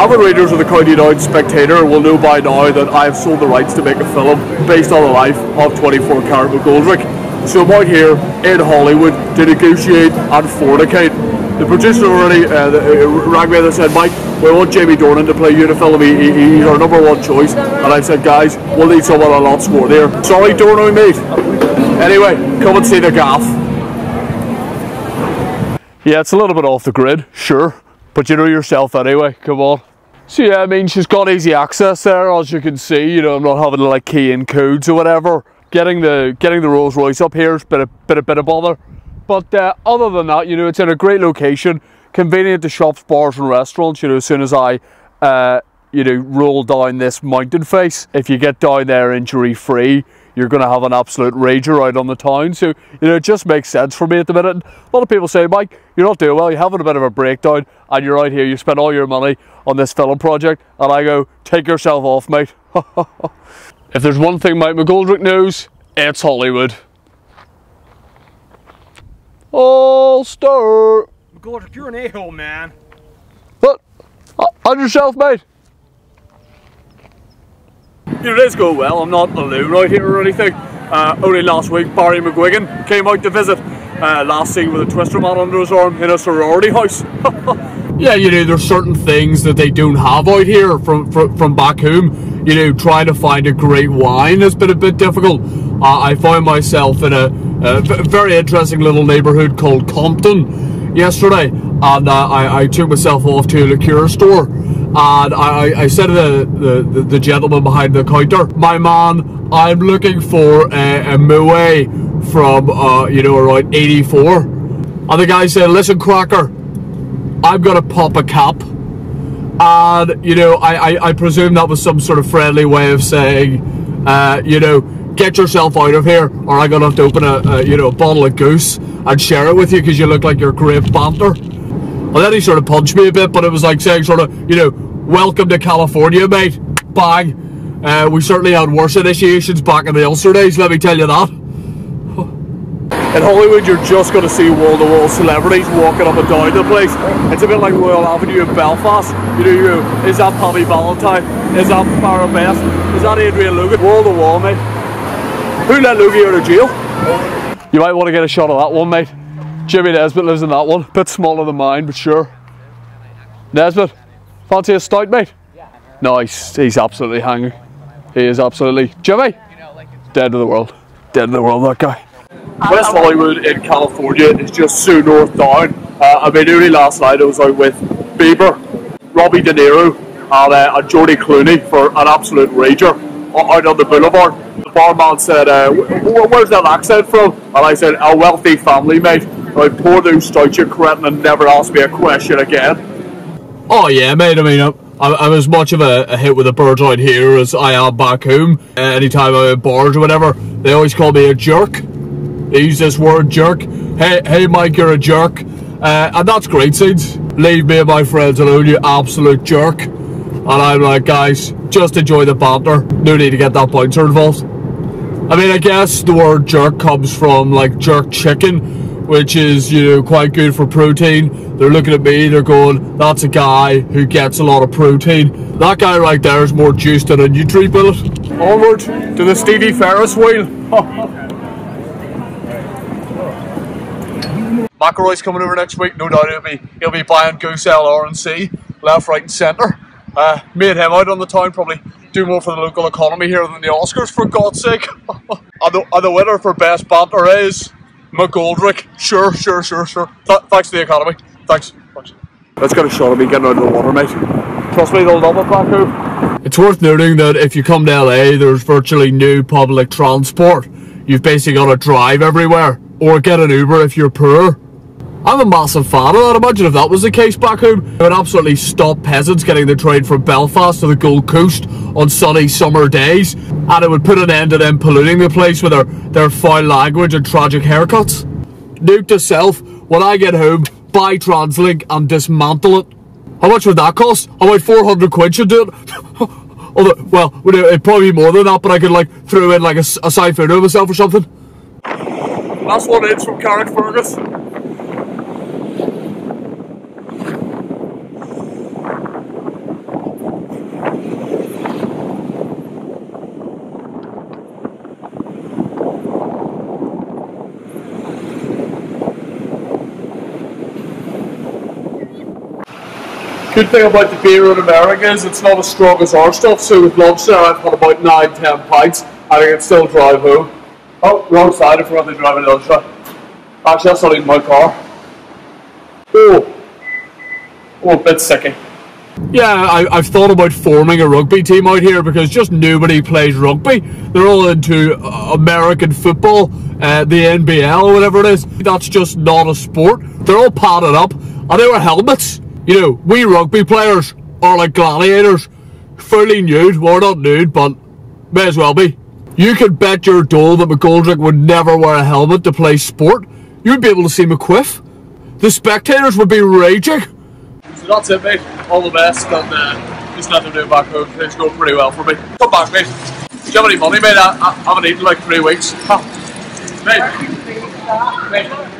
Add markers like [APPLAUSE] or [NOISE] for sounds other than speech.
Avid readers of the County Down Spectator will know by now that I have sold the rights to make a film based on the life of 24 Carat McGoldrick. So I'm out here in Hollywood to negotiate and fornicate. The producer already uh, uh, rang me and said, Mike, we want Jamie Dornan to play you in. He, he, he's our number one choice. And I said, guys, we'll need someone a lot more there. Sorry, Dornan, mate. Anyway, come and see the gaff. Yeah, it's a little bit off the grid, sure. But you know yourself anyway, come on. So yeah, I mean, she's got easy access there, as you can see. You know, I'm not having to like key in codes or whatever. Getting the getting the Rolls Royce up here is a bit of, bit, of, bit of bother. But uh, other than that, you know, it's in a great location, convenient to shops, bars and restaurants, you know, as soon as I, uh, you know, roll down this mountain face. If you get down there injury free, you're going to have an absolute rager out on the town. So, you know, it just makes sense for me at the minute. And a lot of people say, Mike, you're not doing well, you're having a bit of a breakdown, and you're out here, you spend all your money on this film project. And I go, take yourself off, mate. [LAUGHS] if there's one thing Mike McGoldrick knows, it's Hollywood. All star. McGoldrick, you're an a-hole, man. But, uh, on yourself, mate it is going well. I'm not alone right here or anything. Uh, only last week, Barry McGuigan came out to visit. Uh, last seen with a twister mat under his arm in a sorority house. [LAUGHS] yeah, you know, there's certain things that they don't have out here from, from, from back home. You know, trying to find a great wine has been a bit difficult. Uh, I found myself in a, a, very interesting little neighbourhood called Compton yesterday, and uh, I, I took myself off to a liqueur store and I, I said to the, the, the, gentleman behind the counter, my man, I'm looking for a, a Moet from, uh, you know, around 84. And the guy said, listen, Cracker, I'm going to pop a cap. And, you know, I, I, I, presume that was some sort of friendly way of saying, uh, you know, get yourself out of here or I'm going to have to open a, a, you know, a bottle of goose and share it with you because you look like you're great banter. Well, then he sort of punched me a bit, but it was like saying sort of, you know, welcome to California, mate. Bang. Uh, we certainly had worse initiations back in the Ulster days, let me tell you that. [LAUGHS] In Hollywood, you're just going to see wall-to-wall celebrities walking up and down the place. It's a bit like Royal Avenue in Belfast. You know, you is that Pammy Ballantine? Is that Farrah Best? Is that Adrian Logan? Wall-to-wall, mate. Who let Logie out of jail? You might want to get a shot of that one, mate. Jimmy Nesbitt lives in that one. Bit smaller than mine, but sure. Nesbitt, fancy a stout, mate? No, he's, he's absolutely hanging. He is absolutely. Jimmy? Dead to the world. Dead to the world, that guy. West Hollywood in California is just so north down. Uh, I mean, only last night I was out with Bieber, Robbie De Niro, and, uh, and Geordie Clooney for an absolute rager out on the boulevard. The barman said, uh, where's that accent from? And I said, a wealthy family, mate. I pour those stouts, you cretin, and never ask me a question again. Oh yeah, mate. I mean, I'm, I'm as much of a, a, hit with the birds out here as I am back home. Uh, anytime I'm bars or whatever, they always call me a jerk. They use this word, jerk. Hey, hey, Mike, you're a jerk. Uh, and that's great, Seeds. Leave me and my friends alone, you absolute jerk. And I'm like, guys, just enjoy the banter. No need to get that bouncer involved. I mean, I guess the word jerk comes from like jerk chicken, which is, you know, quite good for protein. They're looking at me, they're going, that's a guy who gets a lot of protein. That guy right there is more juice than a Nutri-Bullet. Onward to the Stevie Ferris wheel. [LAUGHS] McElroy's coming over next week, no doubt he'll be he'll be buying Goose LR&C, left, right and centre. Uh, made him out on the town, probably do more for the local economy here than the Oscars, for God's sake. [LAUGHS] and, the, and the winner for Best Banter is McGoldrick. Sure, sure, sure, sure. Th thanks to the Academy. Thanks. Thanks. Let's get a shot of me getting out of the water, mate. Trust me, they'll love it back home. It's worth noting that if you come to LA, there's virtually no public transport. You've basically got to drive everywhere, or get an Uber if you're poor. I'm a massive fan of that. Imagine if that was the case back home. It would absolutely stop peasants getting the train from Belfast to the Gold Coast on sunny summer days. And it would put an end to them polluting the place with their, their foul language and tragic haircuts. Note to self, when I get home, buy TransLink and dismantle it. How much would that cost? About 400 quid should do it. [LAUGHS] Although, well, it'd probably be more than that, but I could like throw in like a, a side photo of myself or something. Last one is from Carrickfergus. Good thing about the beer in America is it's not as strong as our stuff, so with there I've had about nine, ten pints and I can still drive home. Oh, wrong side, I forgot to drive another side. Actually, that's not even my car. Oh, oh, a bit sicky. Yeah, I, I've thought about forming a rugby team out here because just nobody plays rugby. They're all into uh, American football, uh, the NBL, whatever it is. That's just not a sport. They're all padded up and they wear helmets. You know, we rugby players are like gladiators, fully nude. Well, not nude, but may as well be. You could bet your doll that McGoldrick would never wear a helmet to play sport. You'd be able to see McQuiff. The spectators would be raging. So that's it, mate. All the best, and uh, just nothing to do back home. Things go pretty well for me. Come back, mate. Do you have any money, mate? I, I haven't eaten like three weeks. Huh. Mate.